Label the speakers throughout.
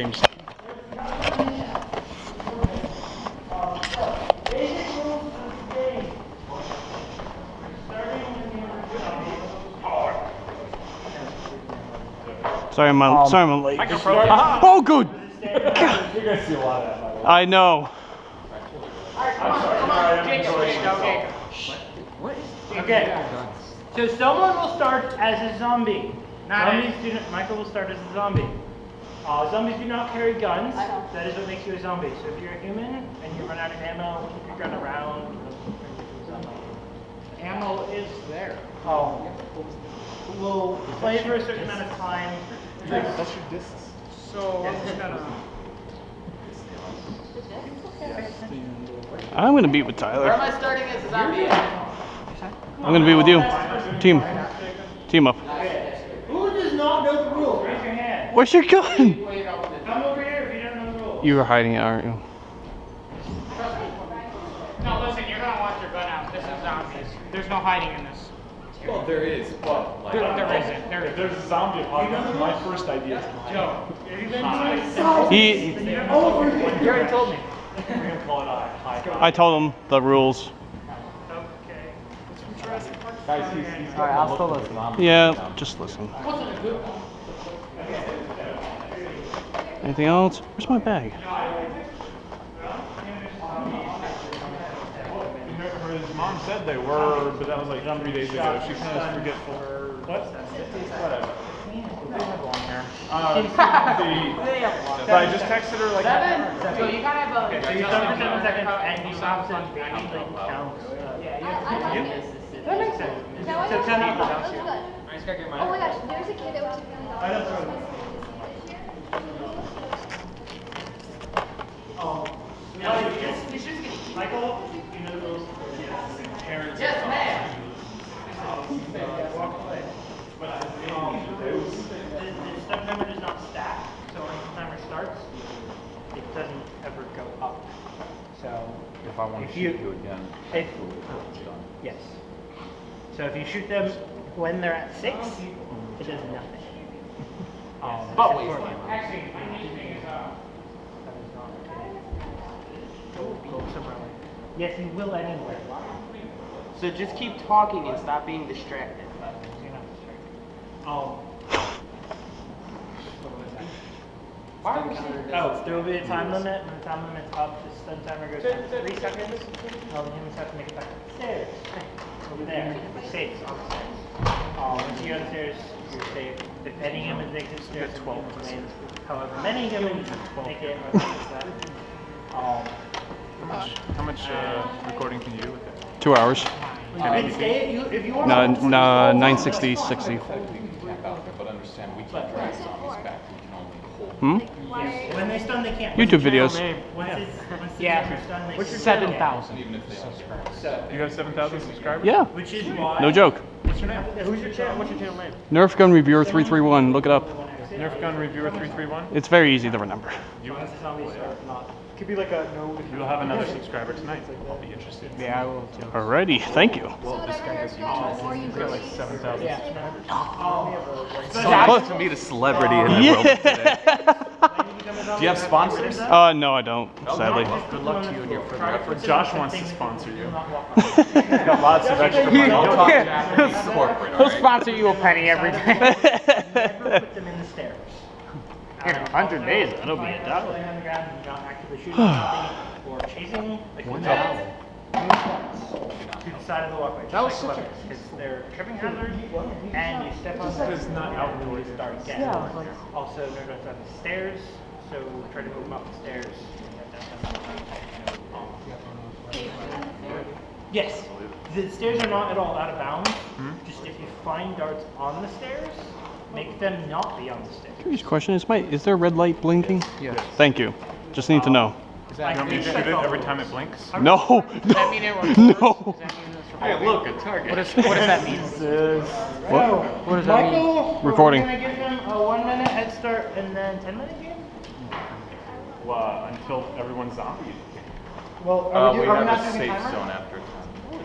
Speaker 1: The game's. Sorry, I'm, uh, sorry, I'm late. Oh, good.
Speaker 2: You're gonna see a lot of that. by the way.
Speaker 1: I know.
Speaker 3: Okay. So someone will start as a zombie. Zombies do not, Michael will start as a zombie. Uh, zombies do not carry guns.
Speaker 4: I don't.
Speaker 3: That is what makes you a zombie. So if you're a human and you run out of ammo, keep your gun around.
Speaker 5: Ammo is there.
Speaker 3: Oh. We'll play for a certain amount of time.
Speaker 2: That's your distance.
Speaker 5: So I'm just gonna.
Speaker 1: I'm gonna be with Tyler.
Speaker 4: Where am
Speaker 1: Tyler.
Speaker 4: I starting as a zombie?
Speaker 1: I'm gonna be with you. Team. Team up.
Speaker 3: Who does not know the rules? Raise your hand.
Speaker 1: Where's your gun?
Speaker 3: Come over here if you don't know the rules.
Speaker 1: You were hiding it, aren't you?
Speaker 5: No, listen, you're gonna want your gun out. This is zombies. There's no hiding in this.
Speaker 2: Well, there is, but like,
Speaker 5: There, there isn't. There
Speaker 2: if there's a zombie apocalypse, my first idea is to hide.
Speaker 3: Joe, have you been to this?
Speaker 1: He.
Speaker 3: Then you don't know the rules. You already told me.
Speaker 2: We're gonna call it a hide.
Speaker 1: I told him the rules.
Speaker 3: Okay.
Speaker 2: Guys, he's, he's
Speaker 6: Alright, I'll still listen.
Speaker 1: Yeah, just listen. Anything else? Where's my bag?
Speaker 2: His mom said they were, but that was like three days ago. She kind of forgetful. What? Whatever. They have long hair. Uh, the, but I just texted her like.
Speaker 4: Seven? So you gotta have a.
Speaker 3: So you start for seven seconds and you stop to baby counts. Uh, yeah, you
Speaker 7: I, I
Speaker 3: have to
Speaker 7: this.
Speaker 3: do. That makes sense.
Speaker 7: Now I
Speaker 3: So
Speaker 7: know
Speaker 3: ten
Speaker 7: that.
Speaker 3: people.
Speaker 7: That's good.
Speaker 4: I just gotta get
Speaker 7: Oh my gosh, there's a kid that was a family
Speaker 3: I know,
Speaker 7: doctor.
Speaker 3: sorry.
Speaker 7: This year.
Speaker 3: Oh. No, it's, it's just, Michael, you know the rules. Parents.
Speaker 4: Yes, ma'am.
Speaker 3: Walk away. But, um, the, the step timer does not stack, so when the timer starts, it doesn't ever go up. So,
Speaker 6: If I want
Speaker 3: If
Speaker 6: to shoot you again,
Speaker 3: if,
Speaker 6: it's done.
Speaker 3: yes. So if you shoot them when they're at six, it does nothing. Um,
Speaker 4: But
Speaker 3: except
Speaker 4: wait,
Speaker 5: Actually, my main thing is, uh,
Speaker 3: That is not okay. Go, go. Yes, you will anywhere.
Speaker 4: So just keep talking and stop being distracted.
Speaker 3: You're not distracted. Um,
Speaker 4: Why are we saying
Speaker 3: oh, there will be a time limit. When the time limit's up, the stun timer goes down to three seconds. All the humans have to make it back upstairs. Over there. You're safe on the stairs. Um, once you go upstairs, you're safe. If any humans make it upstairs, it will remain. However many humans make it, or things like that. Um,
Speaker 2: How much, how much uh, recording can you do with it?
Speaker 1: Two hours.
Speaker 3: you can stay, you, if you want
Speaker 1: No,
Speaker 3: to.
Speaker 1: no, 960, 60.
Speaker 6: We can camp out there, but understand we can't drag zombies back. We can only hold.
Speaker 1: Hmm?
Speaker 3: When they stun, they can't.
Speaker 1: YouTube videos.
Speaker 3: Once it's, once the
Speaker 5: Yeah.
Speaker 3: yeah. stun, they
Speaker 5: which is seven thousand.
Speaker 6: Even if they subscribe.
Speaker 2: You have 7,000 subscribers?
Speaker 1: Yeah,
Speaker 3: Which is why.
Speaker 1: no joke.
Speaker 3: What's your name? Who's your channel? What's your channel name?
Speaker 1: Nerf Gun Reviewer 331. Look it up.
Speaker 2: Nerf Gun Reviewer 331?
Speaker 1: It's very easy to remember.
Speaker 2: You,
Speaker 3: Zombies are not. Could be like a no.
Speaker 2: you'll have another subscriber tonight. I'll be interested.
Speaker 5: Yeah, I will too.
Speaker 1: Alrighty, thank you.
Speaker 7: Well, this guy has YouTube.
Speaker 2: He's got like 7,000 subscribers.
Speaker 6: Close to meet a celebrity in the world today. Do you have sponsors?
Speaker 1: Uh, no, I don't, sadly.
Speaker 6: Good luck to you and your further efforts.
Speaker 2: Josh wants to sponsor you. Got lots of extra money.
Speaker 6: Don't talk Japanese corporate,
Speaker 5: He'll sponsor you a penny every day.
Speaker 3: Never put them in the stairs.
Speaker 5: In a hundred days, that'll be a
Speaker 3: Laying
Speaker 5: dollar.
Speaker 3: on the ground and not actively shooting something or chasing like
Speaker 6: One
Speaker 3: that. To the side of the walkway. That was such a. Because they're tripping hazard and you step on them.
Speaker 2: It's not outdoors.
Speaker 3: Start getting. Also, no guns on the stairs, so try to move them up the stairs. Yes, the stairs are not at all out of bounds. Hmm? Just if you find darts on the stairs, make them not be on the stairs.
Speaker 1: Curious question, is my, is there a red light blinking?
Speaker 6: Yes.
Speaker 1: Thank you. Just need to know.
Speaker 2: You want me to shoot it every time it blinks?
Speaker 1: No,
Speaker 5: Does that mean it records?
Speaker 1: no.
Speaker 5: Does that mean it's
Speaker 6: Hey, look, a target.
Speaker 5: What, is, what does that mean?
Speaker 3: What?
Speaker 5: What does that mean?
Speaker 3: Michael,
Speaker 1: Recording.
Speaker 3: We're gonna give him a one minute head start and then ten minute game.
Speaker 2: Well, until everyone's zombie.
Speaker 3: Well,
Speaker 6: Uh, we have a safe zone after 10.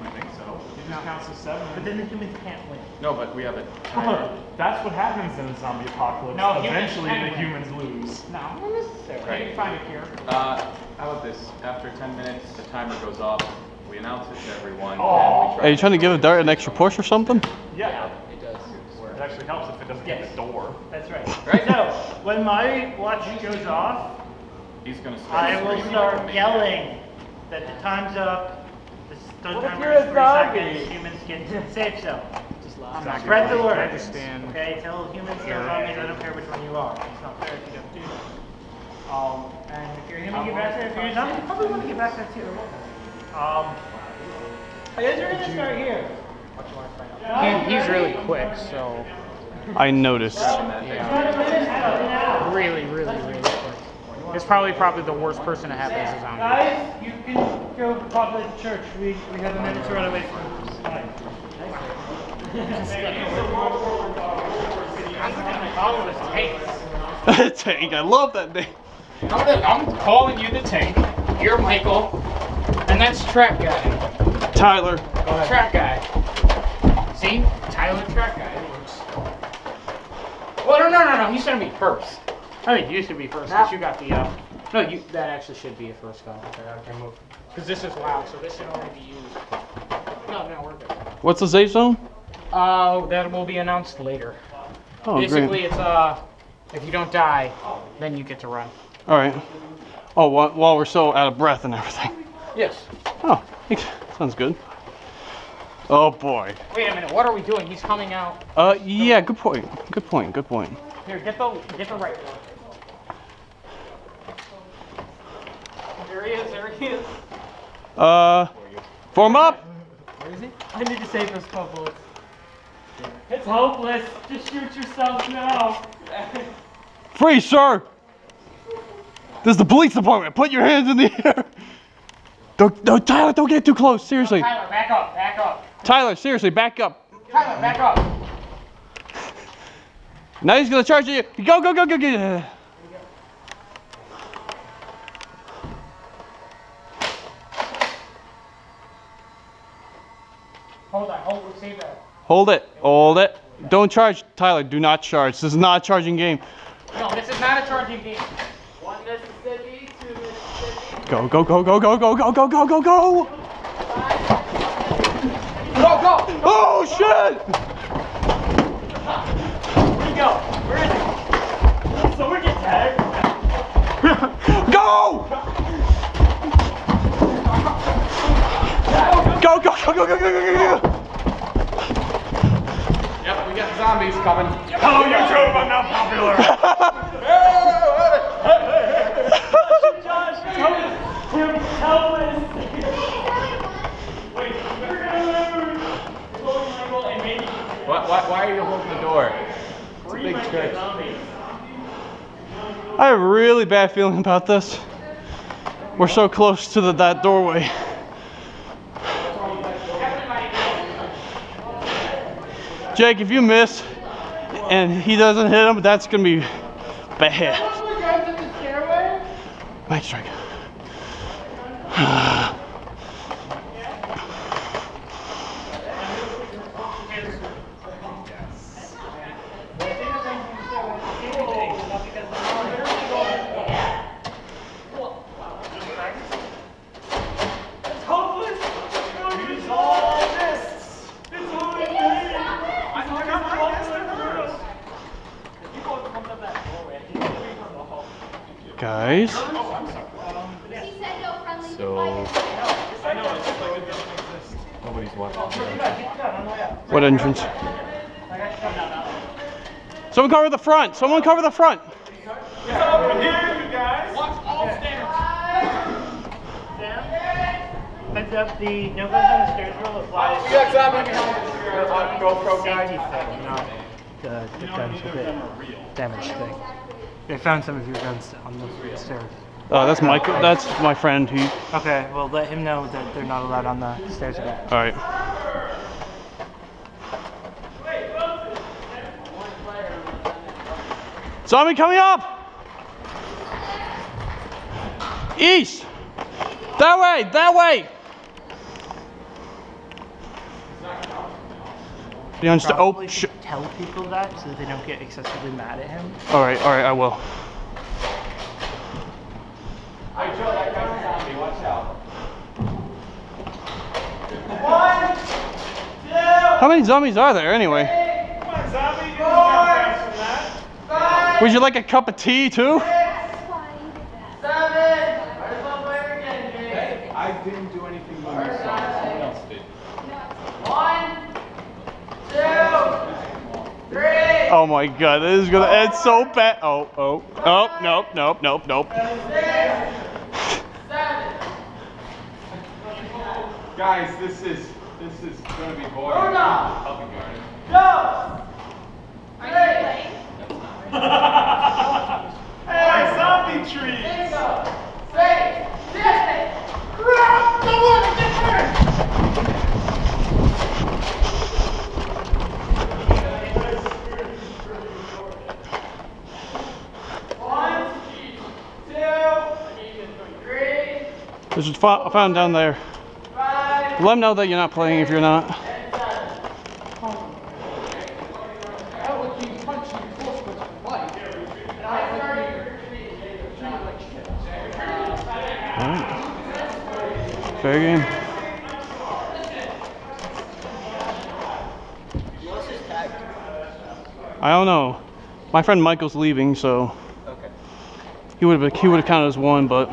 Speaker 2: I think so. Just counts as seven.
Speaker 3: But then the humans can't win.
Speaker 6: No, but we have a timer.
Speaker 2: That's what happens in a zombie apocalypse.
Speaker 5: No,
Speaker 2: Eventually,
Speaker 5: can
Speaker 2: the
Speaker 5: win.
Speaker 2: humans lose.
Speaker 5: No, not necessarily. You can find it here.
Speaker 6: Uh, how about this? After 10 minutes, the timer goes off. We announce it to everyone.
Speaker 2: Oh.
Speaker 6: and we try
Speaker 1: Are you trying to give a dart an extra push or something?
Speaker 2: Yeah.
Speaker 4: It does.
Speaker 2: It actually helps if it doesn't hit the door.
Speaker 3: That's right.
Speaker 4: Right.
Speaker 3: So, when my watch goes off,
Speaker 6: He's gonna start.
Speaker 3: I will start yelling that the time's up. The stun
Speaker 4: What if you're a
Speaker 3: three
Speaker 4: zombie?
Speaker 3: seconds. Humans get to the safe zone.
Speaker 5: I'm
Speaker 3: Spread the word.
Speaker 5: understand.
Speaker 3: Okay, tell humans, to tell zombies. I don't care which one you are. It's not fair if you don't do that. Um, and if you're human, get back there. If you're a zombie, you probably want to get back there too. Um, I guess we're gonna start here.
Speaker 5: He, he's really quick, so
Speaker 1: I noticed.
Speaker 5: really, really, really quick. It's probably probably the worst person to have as a zombie.
Speaker 3: Guys, you can go populate the church. We, we have a minute to run away from this.
Speaker 5: Follow this tank.
Speaker 1: Tank, I love that name.
Speaker 5: I'm, gonna- I'm calling you the tank. You're Michael, and that's Track Guy.
Speaker 1: Tyler.
Speaker 5: Track Guy. See, Tyler Track Guy. It works. Well, no, no, no, no. He's gonna be first. I mean, you should be first because you got the. Uh, no, you. That actually should be a first gun. Okay, okay, move. Because this is loud, so this should only be used. No, no, we're good.
Speaker 1: What's the safe zone?
Speaker 5: Uh, that will be announced later.
Speaker 1: Oh,
Speaker 5: Basically,
Speaker 1: great.
Speaker 5: it's uh, if you don't die, then you get to run.
Speaker 1: All right. Oh, while, while we're so out of breath and everything.
Speaker 5: Yes.
Speaker 1: Oh, sounds good. Oh boy.
Speaker 5: Wait a minute. What are we doing? He's coming out.
Speaker 1: Uh, yeah, good point. Good point. Good point.
Speaker 5: Here, get the get the right one. There he is. There he is.
Speaker 1: Uh, form up.
Speaker 3: I need to save those couple. It's hopeless. Just shoot yourself now.
Speaker 1: Free, sir. This is the police department. Put your hands in the air. Don't, no, Tyler, don't get too close. Seriously.
Speaker 5: Tyler, back up. Back up.
Speaker 1: Tyler, seriously, back up.
Speaker 5: Tyler, back up.
Speaker 1: Now he's gonna charge you. Go, go, go, go, go.
Speaker 5: Hold on. Hold. Save that.
Speaker 1: Hold it. Hold it. Don't charge, Tyler. Do not charge. This is not a charging game.
Speaker 5: No, this is not a charging game.
Speaker 4: One Mississippi, two Mississippi.
Speaker 1: Go, go, go, go, go, go, go, go, go, go, go.
Speaker 5: Go, go.
Speaker 1: Oh shit!
Speaker 3: Where'd he go? Where is he? Did someone get tagged?
Speaker 1: Go! Go, go, go, go, go, go, go, go.
Speaker 6: Yep, we got zombies coming.
Speaker 2: Hello, YouTube. I'm not popular.
Speaker 3: Josh, Wait, we're gonna lose. Going Michael and maybe
Speaker 6: Why, why, why are you holding the door? It's a big
Speaker 3: might
Speaker 6: church.
Speaker 1: I have a really bad feeling about this. We're so close to the, that doorway. Jake, if you miss and he doesn't hit him, that's gonna be bad. Mike strike.
Speaker 3: It's hopeless. It's all this. It's all this. I know you're hopeless. People have come up that doorway.
Speaker 1: Guys,
Speaker 7: He said no friendly
Speaker 6: So-
Speaker 7: fighters.
Speaker 6: Nobody's watching.
Speaker 1: what entrance? Someone cover the front. Someone cover the front.
Speaker 3: Heads up, the no guns on the stairs rule applies.
Speaker 6: We got zombie behind. GoPro
Speaker 3: Safety
Speaker 6: guy.
Speaker 3: thing, not the, the guns with damage thing. They found some of your guns on the stairs.
Speaker 1: Uh, that's Michael. That's my friend. He.
Speaker 3: Okay, well let him know that they're not allowed on the stairs again.
Speaker 1: All right. Zombie coming up. East. That way. That way. He wants to. Oh, sh-
Speaker 3: tell people that so that they don't get excessively mad at him.
Speaker 1: all right, all right, I will.
Speaker 6: Alright, Joe, that guy's a zombie, watch out.
Speaker 1: How many zombies are there anyway?
Speaker 2: Come on, zombie. You can jump faster than that.
Speaker 1: Would you like a cup of tea too?
Speaker 6: I didn't do anything when you saw it, someone else did.
Speaker 1: Oh my god, this is gonna end so bad. Oh, oh, oh, nope, nope, nope, nope.
Speaker 6: Guys, this is, this is gonna be boring. Public garden.
Speaker 2: Hey, zombie trees.
Speaker 1: This is fo- found down there. Let them know that you're not playing if you're not. Alright. Fair game. I don't know. My friend Michael's leaving, so
Speaker 4: Okay.
Speaker 1: he would have he would have counted as one, but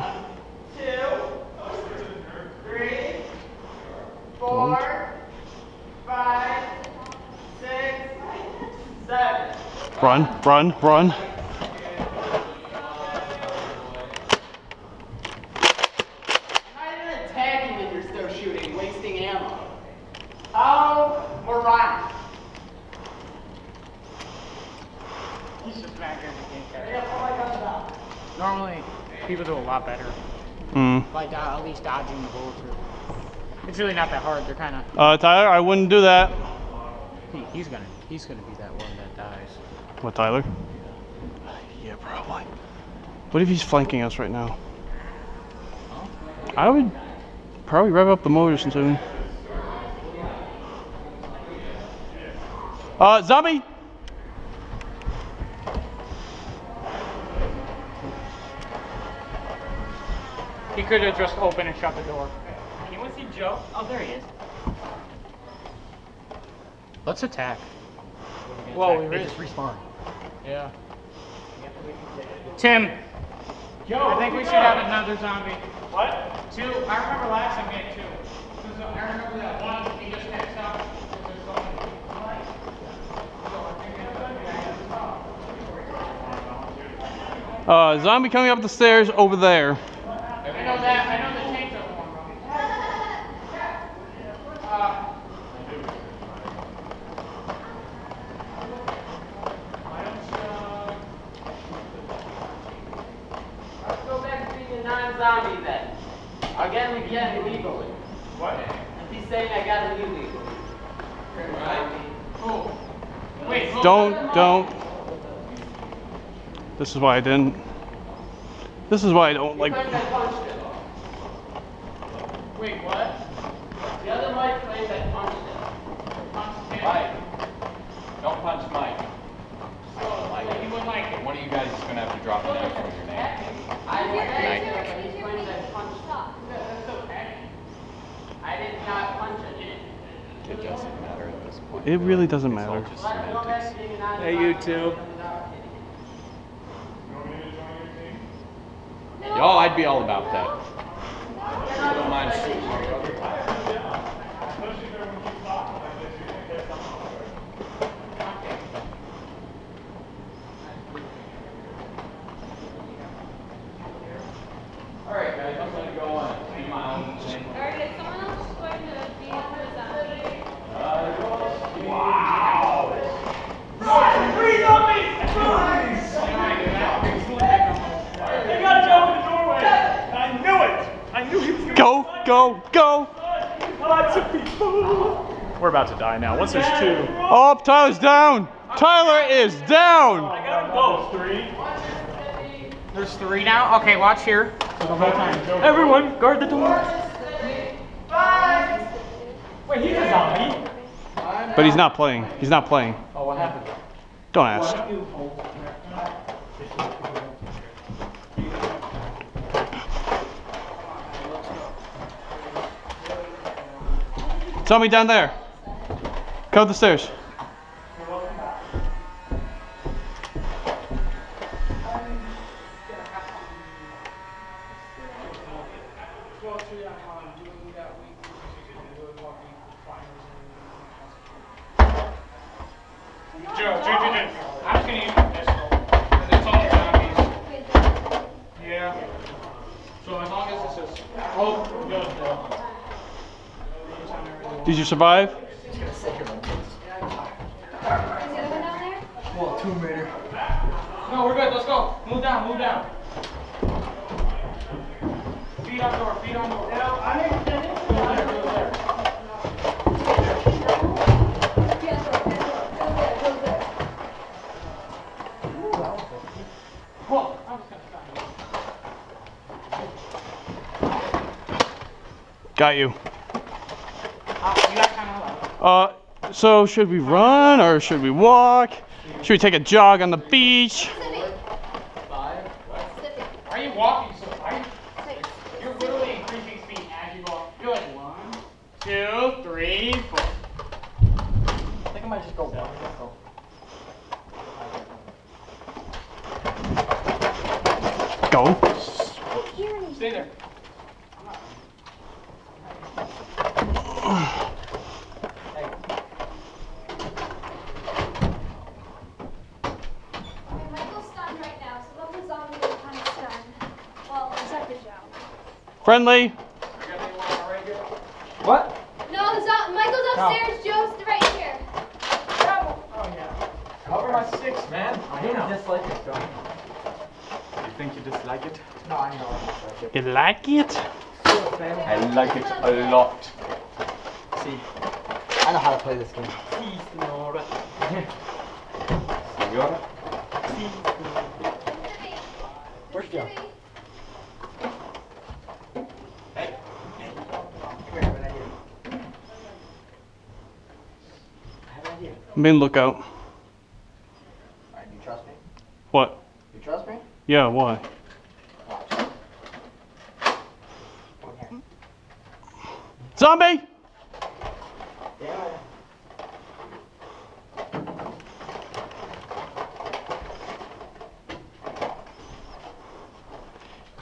Speaker 1: run, run, run.
Speaker 4: Not even attacking and you're still shooting, wasting ammo. How moronic.
Speaker 5: He's just back here in the game catcher. Normally, people do a lot better
Speaker 1: Mm.
Speaker 5: by do- at least dodging the bullets. Or, it's really not that hard. They're kind of.
Speaker 1: Uh, Tyler, I wouldn't do that.
Speaker 5: He, he's gonna. He's gonna be that one that dies.
Speaker 1: What, Tyler? Yeah, probably. What if he's flanking us right now? I would probably rev up the motors soon. Uh, zombie!
Speaker 5: He could have just opened and shut the door.
Speaker 3: Anyone see Joe? Oh, there he is.
Speaker 5: Let's attack.
Speaker 3: Whoa,
Speaker 5: Attack.
Speaker 3: we just respawn.
Speaker 5: Yeah. Tim. Joe, I think we should have another zombie.
Speaker 2: What?
Speaker 5: Two. I remember last time we had two. I remember that one he just picked up.
Speaker 1: Uh, zombie coming up the stairs over there.
Speaker 5: I know that. I know the tank doesn't want to Uh,
Speaker 4: Let's go back to being a non-zombie then. Again, we get it illegally.
Speaker 2: What?
Speaker 4: And he's saying I got it illegally.
Speaker 5: oh. Wait. who-
Speaker 1: Don't, don't. This is why I didn't. This is why I don't like.
Speaker 4: Claims I punched him.
Speaker 5: Wait, what?
Speaker 4: The other Mike claims I punched him.
Speaker 6: Mike, don't punch Mike.
Speaker 5: So, he would like it.
Speaker 6: One of you guys is gonna have to drop an F from your name.
Speaker 4: I did
Speaker 6: Mike.
Speaker 4: not, but he claims I punched him. I did not punch him.
Speaker 6: It doesn't matter at this point.
Speaker 1: It really doesn't
Speaker 6: It's all
Speaker 1: matter.
Speaker 6: just
Speaker 4: Let's go back
Speaker 6: semantics.
Speaker 4: to being a non-zombie.
Speaker 2: Hey, you two. You want me to join your team?
Speaker 6: Yo, I'd be all about that. I don't mind shooting.
Speaker 2: Especially if everyone keeps talking like this, you're gonna get something.
Speaker 6: Alright guys, I'm gonna go on, do my own thing.
Speaker 7: Alright, is someone else going to be for zombie?
Speaker 2: They got Joe in the doorway. I knew it. I knew he was gonna.
Speaker 1: Go, go, go!
Speaker 2: Lots of people. We're about to die now. Once there's two.
Speaker 1: Oh, Tyler's down! Tyler is down!
Speaker 2: I got him both. Three.
Speaker 5: There's three now. Okay, watch here. For the whole time.
Speaker 3: Everyone, guard the door. Wait, he's a zombie.
Speaker 1: But he's not playing. He's not playing.
Speaker 5: Oh, what happened?
Speaker 1: Don't ask. Zombie down there. Go up the stairs. Survive?
Speaker 7: Other down there?
Speaker 5: No, we're good. Let's go. Move down, move down. Feet on door, feet on door. No, I didn't. Go there, go there. Whoa, I was gonna stop you.
Speaker 1: Got you.
Speaker 5: Uh, you got kind of low.
Speaker 1: Uh, so should we run or should we walk? Should we take a jog on the beach?
Speaker 5: Why are you walking so fast? You're literally increasing speed as you go. You're like one, two, three, four. I think I might just go one.
Speaker 1: Go.
Speaker 5: Stay there.
Speaker 7: Okay, Michael's stunned right now, so let the zombie is kind of stunned. Well, except for Joe.
Speaker 1: Friendly.
Speaker 5: What?
Speaker 7: No, the zo- Michael's upstairs, Joe's right here.
Speaker 5: Oh, Cover my six, man. I know.
Speaker 6: dislike it, John. You think you dislike it?
Speaker 5: No, I know. I dislike it.
Speaker 1: You like it?
Speaker 6: I like it a lot.
Speaker 5: See, I know how to play this game.
Speaker 6: Senora?
Speaker 7: Where's Joe?
Speaker 1: Main lookout.
Speaker 5: Alright, you trust me?
Speaker 1: What?
Speaker 5: You trust me?
Speaker 1: Yeah, why?
Speaker 5: Watch. One here.
Speaker 1: Zombie!
Speaker 5: Damn it.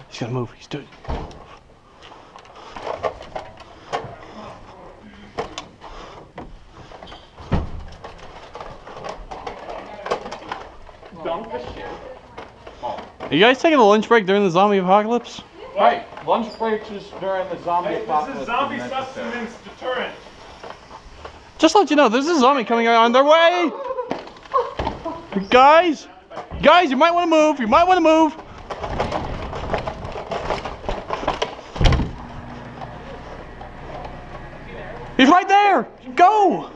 Speaker 1: He's gonna move. He's doing.
Speaker 6: Dunk the shit.
Speaker 1: Are you guys taking a lunch break during the zombie apocalypse?
Speaker 6: Right. Lunch breaks is during the zombie
Speaker 2: Hey,
Speaker 6: apocalypse.
Speaker 2: this is zombie
Speaker 6: is
Speaker 2: sustenance deterrent.
Speaker 1: Just to let you know, there's a zombie coming on their way! Guys! Guys, you might want to move. You might want to move. He's right there! Go!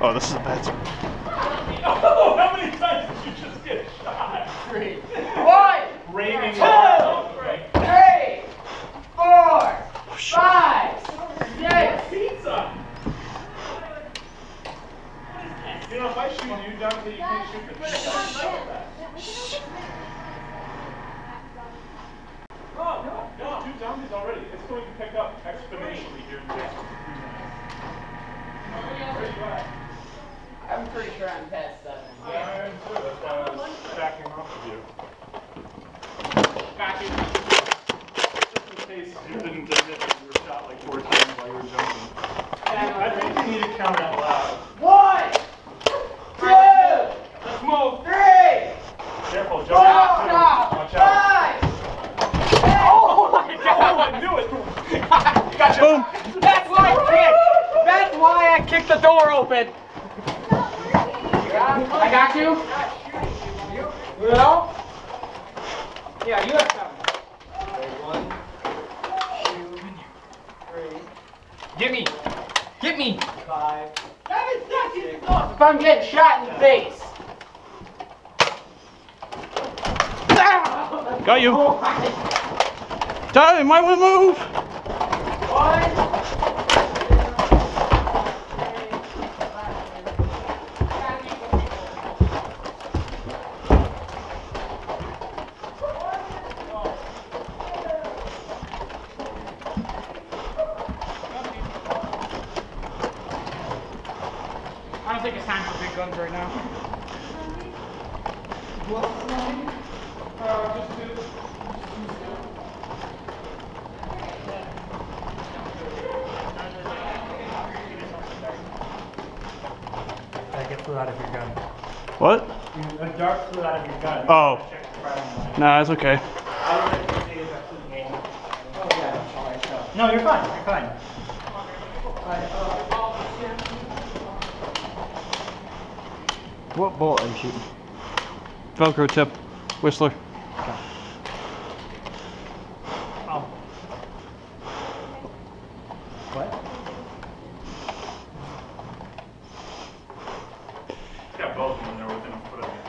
Speaker 1: Oh, this is a bad spot.
Speaker 2: Oh, how many times did you just get shot?
Speaker 4: Three. One,
Speaker 2: Raining.
Speaker 4: two, three, four, oh, five, six.
Speaker 2: Pizza. You know, if I shoot you, Dante, you can shoot the pizza. Oh, no, no, two zombies already. It's going to pick up exponentially here in the next few minutes. Oh, where you at?
Speaker 4: I'm pretty sure I'm past seven.
Speaker 2: Yeah, I'm too. That's why I was backing off of you.
Speaker 5: Got you.
Speaker 2: Just in case you didn't admit that you were shot like four times while you were jumping. I think you need to count out loud.
Speaker 4: One, two,
Speaker 2: Let's move.
Speaker 4: three,
Speaker 2: Careful,
Speaker 4: four,
Speaker 2: jump out. Watch out.
Speaker 4: five.
Speaker 2: Oh my god, I knew it.
Speaker 5: Gotcha.
Speaker 1: Boom.
Speaker 5: That's why I kicked. That's why I kicked the door open. I got you. You know? Yeah, you have something. Get me. Get me.
Speaker 4: Five. Seven seconds. If I'm getting shot in the face.
Speaker 1: Got you. Tyler, you might want to move.
Speaker 4: One,
Speaker 5: think it's time for big guns right now.
Speaker 3: Like it flew out of your gun.
Speaker 1: What?
Speaker 3: A dart flew out of your gun.
Speaker 1: Oh.
Speaker 3: Check the fire line.
Speaker 1: Nah, it's okay.
Speaker 3: I don't think you see the rest of the game. Oh No, I'm sorry. No, you're fine. You're fine.
Speaker 1: What bolt are you shooting? Velcro tip. Whistler.
Speaker 3: Oh. What?
Speaker 2: Got both of them there within a foot of me.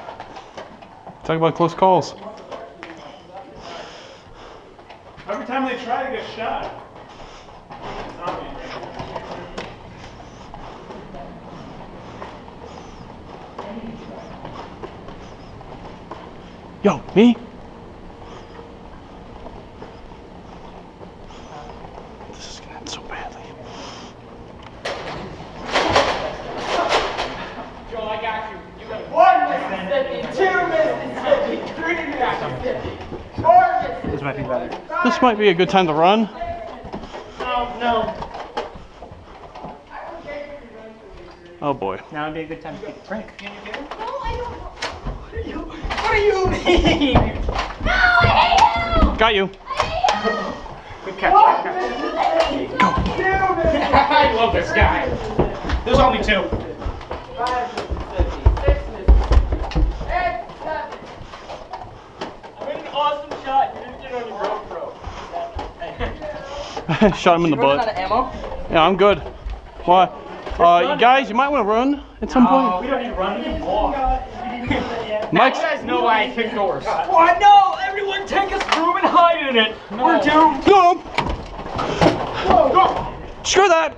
Speaker 1: Talk about close calls.
Speaker 2: Every time they try to get shot.
Speaker 1: Yo, me? This is gonna end so badly.
Speaker 5: Joel, I got you. You got
Speaker 4: One Mississippi, two Mississippi, three Mississippi, four Mississippi.
Speaker 3: This might be better.
Speaker 1: This might be a good time to run.
Speaker 3: No, no.
Speaker 1: Oh boy.
Speaker 3: Now would be a good time to take a break.
Speaker 7: No, I don't know.
Speaker 3: What do you mean?
Speaker 7: No, I hate him!
Speaker 1: Got you.
Speaker 5: Good catch. Good catch. I love this guy. There's only two.
Speaker 4: Five Mississippi, six Mississippi, eight, seven.
Speaker 3: I made an awesome shot. You didn't get on your GoPro.
Speaker 1: Shot him in the butt. Yeah, I'm good. Why? Uh, you guys, you might want to run at some
Speaker 3: Oh,
Speaker 1: point.
Speaker 3: we don't need to run. We can walk.
Speaker 1: Mike's.
Speaker 5: You guys know why I picked doors.
Speaker 3: What? No! Everyone take a broom and hide in it. We're doomed.
Speaker 1: No. Screw that.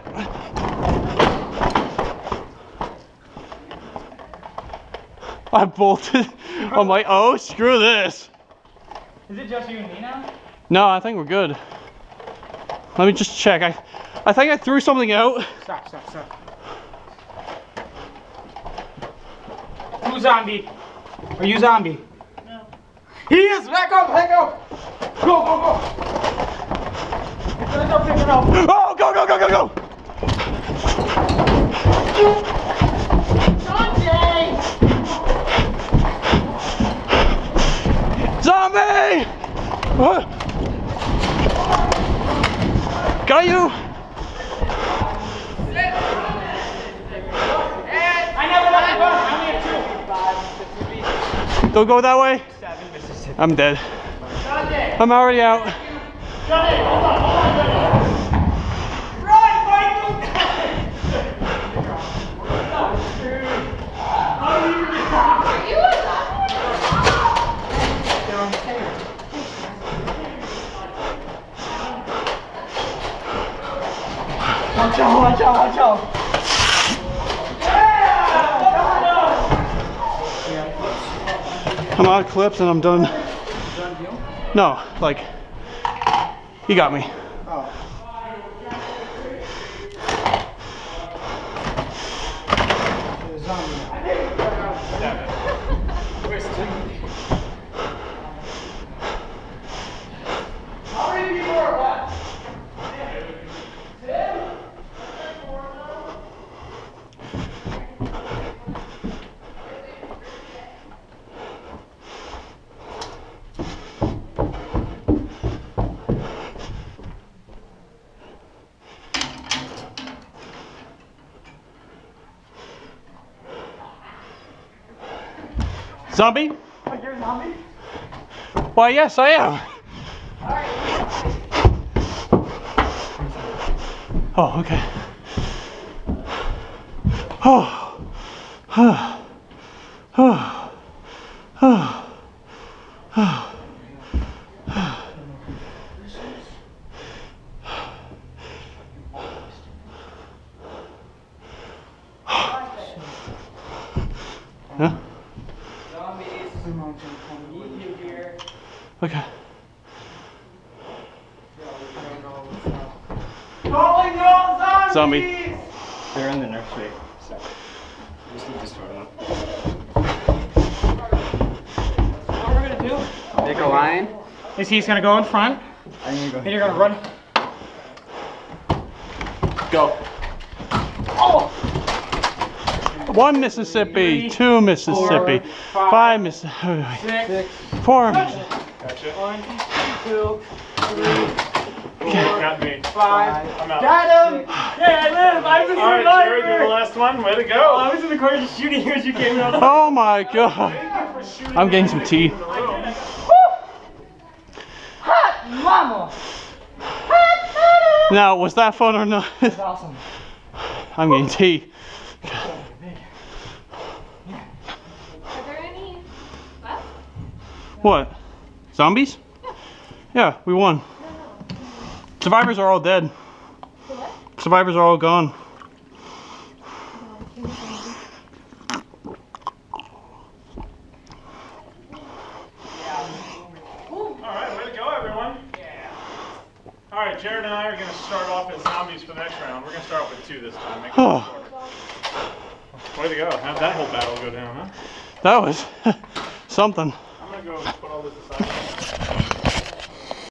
Speaker 1: I bolted. I'm like, oh, screw this.
Speaker 3: Is it just you and me now?
Speaker 1: No, I think we're good. Let me just check. I, I think I threw something out.
Speaker 5: Stop, stop, stop. Who zombie? Are you zombie? No. He is! Back up! Back up! Go, go, go! Back up, pick it up!
Speaker 1: Oh, go, go, go, go, go. Zombie! What?
Speaker 5: Have you!
Speaker 1: Don't go that way. I'm dead. I'm already out.
Speaker 3: Watch out, watch out, watch out.
Speaker 1: I'm out of clips and I'm done. No, like, you got me.
Speaker 4: How many people are left?
Speaker 1: Zombie? Oh, you're a zombie? Why, yes, I am. Oh, okay. Oh. Oh. Oh. Oh. Oh. Huh?
Speaker 4: Zombies. Need you here.
Speaker 1: Okay.
Speaker 4: Calling all zombies!
Speaker 1: Zombie.
Speaker 3: They're in the nursery. So.
Speaker 8: What we're gonna do
Speaker 4: Pick a line.
Speaker 8: is he's gonna go in front,
Speaker 4: I'm gonna go.
Speaker 8: and you're gonna run.
Speaker 4: Go. Oh!
Speaker 1: One Mississippi, two Mississippi,
Speaker 4: five,
Speaker 1: five Mississippi,
Speaker 4: Six.
Speaker 1: four Mississippi.
Speaker 2: Gotcha.
Speaker 8: One, two,
Speaker 2: Got me.
Speaker 4: Five.
Speaker 2: I'm out.
Speaker 4: Got him.
Speaker 8: Yeah, I live. I was in
Speaker 2: All
Speaker 8: the
Speaker 2: right, Jared, you're the last one. Way to go!
Speaker 8: Oh, I was in the corner just shooting you as you came out.
Speaker 1: Oh my god. I'm getting some tea.
Speaker 8: Mama.
Speaker 1: Now, was that fun or not?
Speaker 8: That's awesome.
Speaker 1: I'm getting tea.
Speaker 7: Are there any left?
Speaker 1: What? Zombies? Yeah, we won. Survivors are all dead.
Speaker 7: What?
Speaker 1: Survivors are all gone.
Speaker 2: All right, way to go, everyone. Yeah. All right, Jared and I are going to start off as zombies for the next round. We're going to start off with two this time. Make it
Speaker 1: Oh.
Speaker 2: Way to go. How'd that whole battle go down, huh?
Speaker 1: that was something.
Speaker 2: I'm going to go put all this aside.